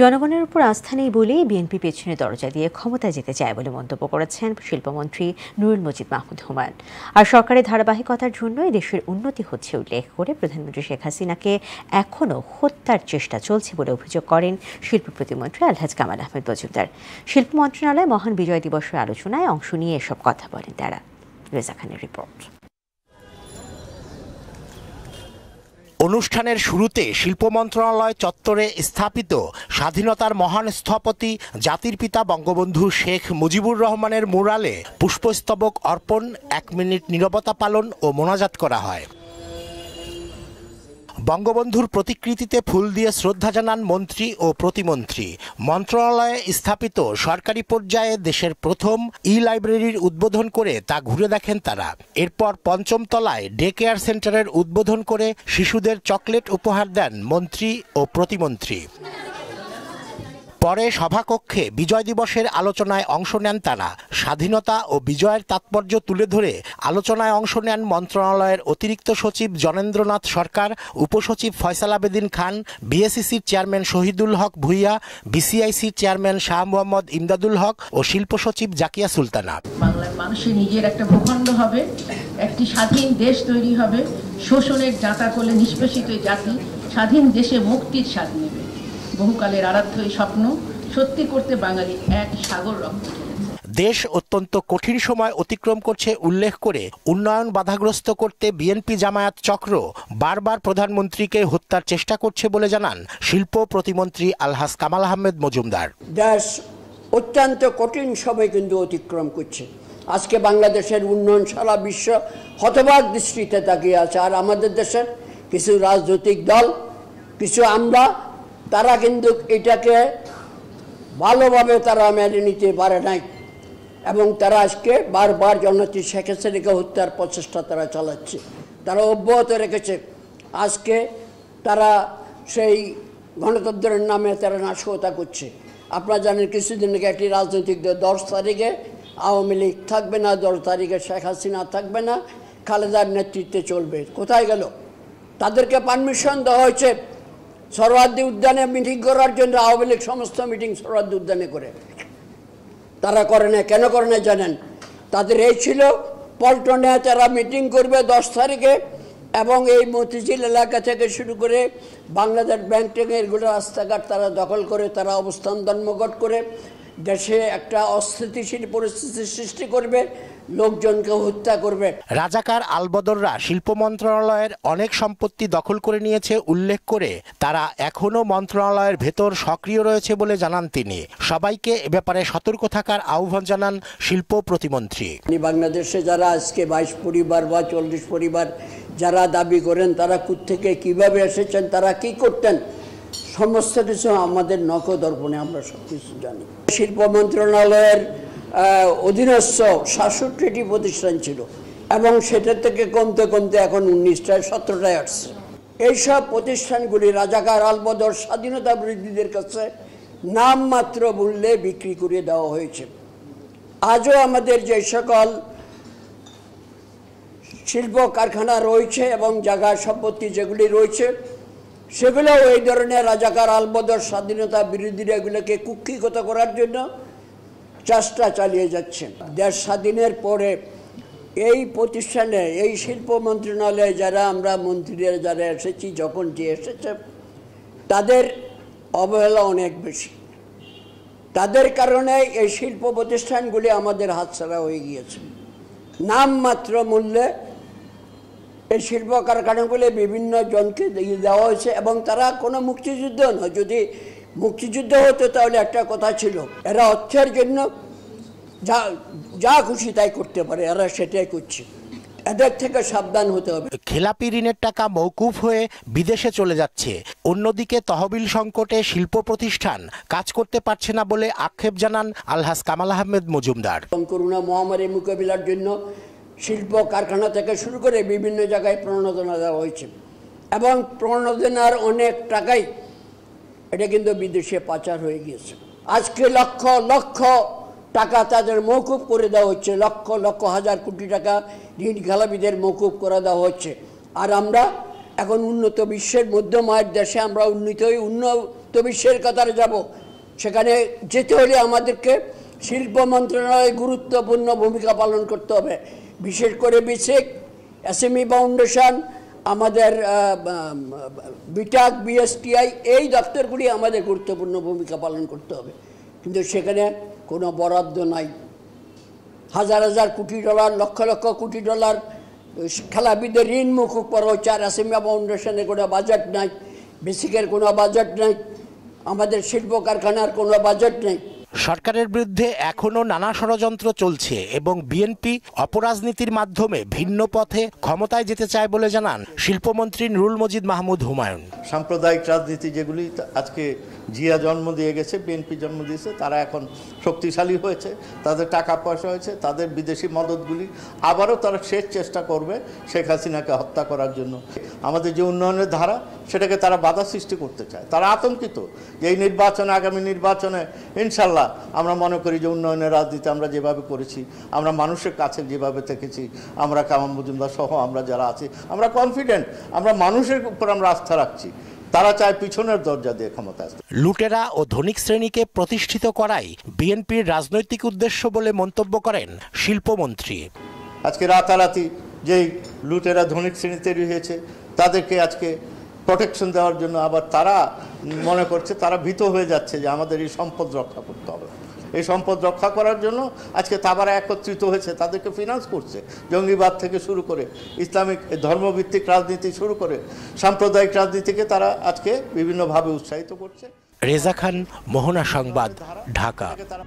জনগণের উপর আস্থা নেই বলেই বিএনপি পেছনে দরজা দিয়ে ক্ষমতা যেতে চায় বলে মন্তব্য করেছেন শিল্পমন্ত্রী নুরুল মজিদ মাহমুদ হুমায়ুন। আর সরকারের ধারাবাহিকতার জন্যই দেশের উন্নতি হচ্ছে উল্লেখ করে প্রধানমন্ত্রী শেখ হাসিনাকে এখনও হত্যার চেষ্টা চলছে বলে অভিযোগ করেন শিল্প প্রতিমন্ত্রী আলহাজ কামাল আহমেদ মজুমদার। শিল্প মন্ত্রণালয়ে মহান বিজয় দিবসের আলোচনায় অংশ নিয়ে এসব কথা বলেন তারা। রেজা খানের রিপোর্ট। অনুষ্ঠানের শুরুতে শিল্প মন্ত্রণালয় চত্বরে স্থাপিত স্বাধীনতার মহান স্থপতি জাতির পিতা বঙ্গবন্ধু শেখ মুজিবুর রহমানের মুরালে পুষ্পস্তবক অর্পণ, এক মিনিট নিরবতা পালন ও মোনাজাত করা হয়। বঙ্গবন্ধুর প্রতিকৃতিতে ফুল দিয়ে শ্রদ্ধা জানান মন্ত্রী ও প্রতিমন্ত্রী। মন্ত্রণালয়ে স্থাপিত সরকারি পর্যায়ে দেশের প্রথম ই লাইব্রেরির উদ্বোধন করে তা ঘুরে দেখেন তারা। এরপর পঞ্চম তলায় ডে কেয়ার সেন্টারের উদ্বোধন করে শিশুদের চকলেট উপহার দেন মন্ত্রী ও প্রতিমন্ত্রী। পরে সভাকক্ষে বিজয় দিবসের আলোচনায় অংশ নেন তারা। স্বাধীনতা ও বিজয়ের তাৎপর্য তুলে ধরে আলোচনায় অংশ নেন মন্ত্রণালয়ের অতিরিক্ত সচিব জনেন্দ্রনাথ সরকার, উপসচিব ফয়সাল আবেদিন খান বিএসিসির চেয়ারম্যান শহীদুল হক ভুইয়া, বিসিআইসির চেয়ারম্যান শাহ মোহাম্মদ ইমদাদুল হক ও শিল্প সচিব জাকিয়া সুলতানা। বাংলার মানুষের নিজের একটা ভূখণ্ড হবে, একটি স্বাধীন দেশ তৈরি হবে, শোষণের জাতা কোলে নিষ্পেষিত জাতি, স্বাধীন দেশে মুক্তির স্বাদ নেবে বহুকালের আরাধ্য এই স্বপ্ন সত্যি করতে বাঙালি এক সাগর রক্ত দেশ অত্যন্ত কঠিন সময় অতিক্রম করছে উল্লেখ করে উন্নয়ন বাধাগ্রস্ত করতে বিএনপি জামায়াত চক্র বারবার প্রধানমন্ত্রীকে হত্যার চেষ্টা করছে বলে জানান শিল্প প্রতিমন্ত্রী আলহাস কামাল আহমেদ মজুমদার। দেশ অত্যন্ত কঠিন সময় কিন্তু অতিক্রম করছে। আজকে বাংলাদেশের উন্নয়ন সারা বিশ্ব হতবাক দৃষ্টিতে তাকিয়ে আছে। আর আমাদের দেশের কিছু রাজনৈতিক দল কিছু আমরা তারা কিন্তু এটাকে ভালোভাবে তারা মেনে নিতে পারে নাই। এবং তারা আজকে বারবার জননেত্রী শেখ হাসিনাকে হত্যার প্রচেষ্টা তারা চালাচ্ছে। তারা অব্যাহত রেখেছে। আজকে তারা সেই গণতন্ত্রের নামে তারা নাশকতা করছে। আপনারা জানেন কিছুদিন আগে একটি রাজনৈতিক দল দশ তারিখে আওয়ামী লীগ থাকবে না, দশ তারিখে শেখ হাসিনা থাকবে না, খালেদার নেতৃত্বে চলবে। কোথায় গেল? তাদেরকে পারমিশন দেওয়া হয়েছে। সরওয়ার্দী উদ্যানে মিটিং করার জন্য আওয়ামী লীগ সমস্ত মিটিং সরওয়ার্দী উদ্যানে করে। তারা করে না কেন করে না জানেন? তাদের এই ছিল পল্টনে তারা মিটিং করবে দশ তারিখে এবং এই মতিঝিল এলাকা থেকে শুরু করে বাংলাদেশ ব্যাংক থেকে এগুলো রাস্তাঘাট তারা দখল করে, তারা অবস্থান ধর্মঘট করে। দেশে একটা অস্থিতিশীল পরিস্থিতি সৃষ্টি করবে লোকজনকে হত্যা করবে। রাজাকার আলবদররা শিল্প মন্ত্রণালয়ের অনেক সম্পত্তি দখল করে নিয়েছে উল্লেখ করে তারা এখনও মন্ত্রণালয়ের ভেতর সক্রিয় রয়েছে বলে জানান তিনি। সবাইকে এ ব্যাপারে সতর্ক থাকার আহ্বান জানান শিল্প প্রতিমন্ত্রী। বাংলাদেশে যারা আজকে বাইশ পরিবার বা চল্লিশ পরিবার যারা দাবি করেন তারা থেকে কীভাবে এসেছেন তারা কি করতেন সমস্ত কিছু আমাদের নখদর্পণে আমরা সব কিছু জানি। শিল্প মন্ত্রণালয়ের অধীনস্থ সাতষট্টিটি প্রতিষ্ঠান ছিল এবং সেটা থেকে কমতে কমতে এখন উনিশটায় সতেরোটায় আসছে। এইসব প্রতিষ্ঠানগুলি রাজাকার, আলবদর, স্বাধীনতা বৃদ্ধিদের কাছে নামমাত্র মূল্যে বিক্রি করে দেওয়া হয়েছে। আজও আমাদের যে সকল শিল্প কারখানা রয়েছে এবং জায়গা সম্পত্তি যেগুলি রয়েছে সেগুলো এই ধরনের রাজাকার আলবদর স্বাধীনতা বিরোধীরা এগুলোকে কুক্ষিগত করার জন্য চেষ্টা চালিয়ে যাচ্ছে। দেশ স্বাধীনের পরে এই প্রতিষ্ঠানে, এই শিল্প মন্ত্রণালয়ে যারা আমরা মন্ত্রীরা যারা এসেছি, যখন যে এসেছে, তাদের অবহেলা অনেক বেশি। তাদের কারণে এই শিল্প প্রতিষ্ঠানগুলি আমাদের হাতছাড়া হয়ে গিয়েছে। নামমাত্র মূল্যে এই শিল্প কারখানাগুলি বিভিন্ন জনকে দেওয়া হয়েছে এবং তারা কোনো মুক্তিযুদ্ধ নয়। যদি মুক্তিযুদ্ধ হতো তাহলে একটা কথা ছিল এরা অর্থের জন্য যা যা খুশি তাই করতে পারে এরা সেটাই করছে। এদের থেকে সাবধান হতে হবে। খেলাপি ঋণের টাকা মৌকুফ হয়ে বিদেশে চলে যাচ্ছে। অন্যদিকে তহবিল সংকটে শিল্প প্রতিষ্ঠান কাজ করতে পারছে না বলে আক্ষেপ জানান আলহাস কামাল আহমেদ মজুমদার। করোনা মহামারী মোকাবিলার জন্য শিল্প কারখানা থেকে শুরু করে বিভিন্ন জায়গায় প্রণোদনা দেওয়া হয়েছে। এবং প্রণোদনার অনেক টাকাই এটা কিন্তু বিদেশে পাচার হয়ে গিয়েছে। আজকে লক্ষ লক্ষ টাকা তাদের মৌকুব করে দেওয়া হচ্ছে। লক্ষ লক্ষ হাজার কোটি টাকা ঋণ খেলাপিদের মৌকুব করে দেওয়া হচ্ছে। আর আমরা এখন উন্নত বিশ্বের মধ্যমায়ের দেশে আমরা উন্নীত হই উন্নত বিশ্বের কাতারে যাব। সেখানে যেতে হলে আমাদেরকে শিল্প মন্ত্রণালয়ে গুরুত্বপূর্ণ ভূমিকা পালন করতে হবে। বিশেষ করে বিসেক এসএমই ফাউন্ডেশন, আমাদের বিটাক, বিএসটিআই, এই দপ্তরগুলি আমাদের গুরুত্বপূর্ণ ভূমিকা পালন করতে হবে। কিন্তু সেখানে কোনো বরাদ্দ নাই। হাজার হাজার কোটি ডলার, লক্ষ লক্ষ কোটি ডলার খেলাবিদের ঋণ হচ্ছে আর অ্যাসেম্বলি ফাউন্ডেশনের কোনো বাজেট নাই। বেসিকের কোনো বাজেট নাই। আমাদের শিল্প কারখানার কোনো বাজেট নেই। সরকারের বিরুদ্ধে এখনও নানা ষড়যন্ত্র চলছে এবং বিএনপি অপরাজনীতির মাধ্যমে ভিন্ন পথে ক্ষমতায় যেতে চায় বলে জানান শিল্পমন্ত্রী নুরুল মজিদ মাহমুদ হুমায়ুন। সাম্প্রদায়িক রাজনীতি যেগুলি আজকে জিয়া জন্ম দিয়ে গেছে বিএনপি জন্ম দিয়েছে, তারা এখন শক্তিশালী হয়েছে, তাদের টাকা পয়সা হয়েছে, তাদের বিদেশি মদতগুলি আবারও তারা শেষ চেষ্টা করবে শেখ হাসিনাকে হত্যা করার জন্য। আমাদের যে উন্নয়নের ধারা, সেটাকে তারা বাধা সৃষ্টি করতে চায়। তারা আতঙ্কিত যে এই নির্বাচনে, আগামী নির্বাচনে ইনশাল্লাহ আমরা মনে করি যে উন্নয়নের রাজনীতি আমরা যেভাবে করেছি, আমরা মানুষের কাছে যেভাবে থেকেছি, আমরা কামাল মজুমদার সহ আমরা যারা আছি, আমরা কনফিডেন্ট আমরা মানুষের উপর আমরা আস্থা রাখছি। তারা চায় পিছনের দরজা দিয়ে ক্ষমতা আসতে লুটেরা ও ধনিক শ্রেণীকে প্রতিষ্ঠিত করাই বিএনপির রাজনৈতিক উদ্দেশ্য বলে মন্তব্য করেন শিল্পমন্ত্রী। আজকে রাতারাতি যেই লুটেরা ধনিক শ্রেণি তৈরি হয়েছে তাদেরকে আজকে প্রোটেকশন দেওয়ার জন্য আবার তারা মনে করছে তারা ভীত হয়ে যাচ্ছে যে আমাদের এই সম্পদ রক্ষা করতে হবে। এই সম্পদ রক্ষা করার জন্য আজকে তাবারা একত্রিত হয়েছে তাদেরকে ফিনান্স করছে জঙ্গিবাদ থেকে শুরু করে ইসলামিক ধর্মভিত্তিক রাজনীতি শুরু করে সাম্প্রদায়িক রাজনীতিকে তারা আজকে বিভিন্নভাবে উৎসাহিত করছে। রেজা খান মোহনা সংবাদ ঢাকা। তারা